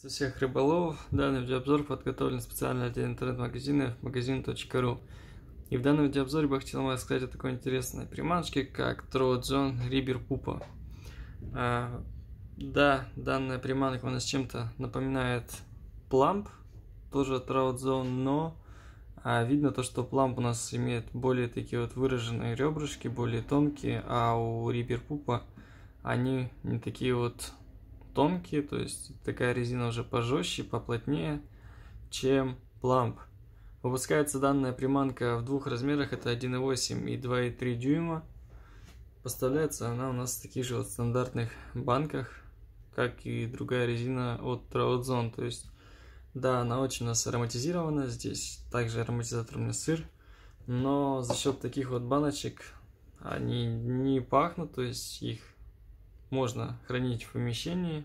Со всех рыболовов данный видеообзор подготовлен специально для интернет-магазина магазин.ру. И в данном видеообзоре бы хотел вам рассказать о такой интересной приманочке, как Троудзон Рибер Пупа. А, да, данная приманка у нас чем-то напоминает пламп, тоже Троудзон, но а, видно то, что пламп у нас имеет более такие вот выраженные ребрышки, более тонкие, а у Рибер Пупа они не такие вот тонкие, то есть такая резина уже пожестче, поплотнее, чем пламп. Выпускается данная приманка в двух размерах, это 1,8 и 2,3 дюйма. Поставляется она у нас в таких же вот стандартных банках, как и другая резина от Траудзон. То есть, да, она очень у нас ароматизирована, здесь также ароматизаторный сыр, но за счет таких вот баночек они не пахнут, то есть их можно хранить в помещении,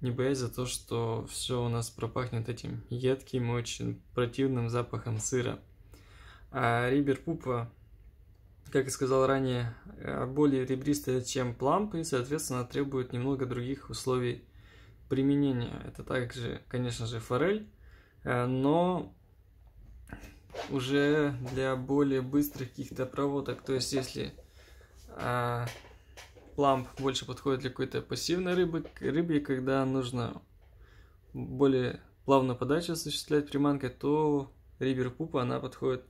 не боясь за то, что все у нас пропахнет этим едким, очень противным запахом сыра. А рибер пупа, как и сказал ранее, э, более ребристая, чем пламп, и, соответственно, требует немного других условий применения. Это также, конечно же, форель, э, но уже для более быстрых каких-то проводок. То есть, если ламп больше подходит для какой-то пассивной рыбы, рыбе, когда нужно более плавную подачу осуществлять приманкой, то рибер пупа, она подходит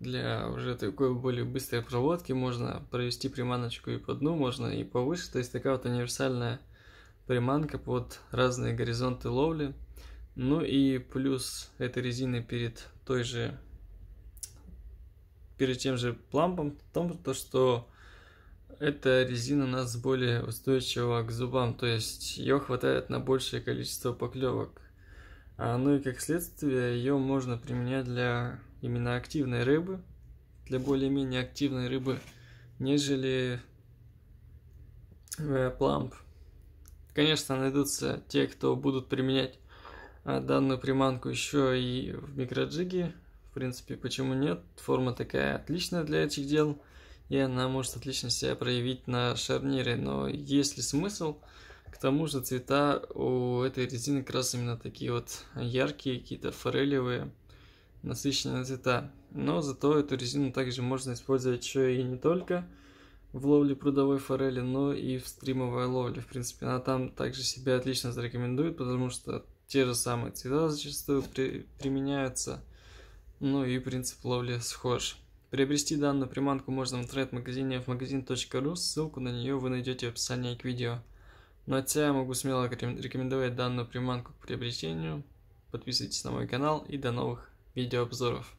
для уже такой более быстрой проводки. Можно провести приманочку и по дну, можно и повыше. То есть такая вот универсальная приманка под разные горизонты ловли. Ну и плюс этой резины перед той же перед тем же плампом в том, то, что эта резина у нас более устойчива к зубам, то есть ее хватает на большее количество поклевок. А, ну и как следствие ее можно применять для именно активной рыбы, для более-менее активной рыбы, нежели э, пламп. Конечно, найдутся те, кто будут применять а, данную приманку еще и в микроджиге. В принципе, почему нет? Форма такая отличная для этих дел и она может отлично себя проявить на шарнире, но есть ли смысл? К тому же цвета у этой резины как раз именно такие вот яркие, какие-то форелевые, насыщенные цвета. Но зато эту резину также можно использовать еще и не только в ловле прудовой форели, но и в стримовой ловле. В принципе, она там также себя отлично зарекомендует, потому что те же самые цвета зачастую при, применяются. Ну и принцип ловли схож. Приобрести данную приманку можно в интернет-магазине в магазин.ру, ссылку на нее вы найдете в описании к видео. Ну а я могу смело рекомендовать данную приманку к приобретению. Подписывайтесь на мой канал и до новых видеообзоров.